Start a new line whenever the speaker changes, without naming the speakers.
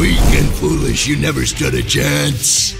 Weak and foolish, you never stood a chance.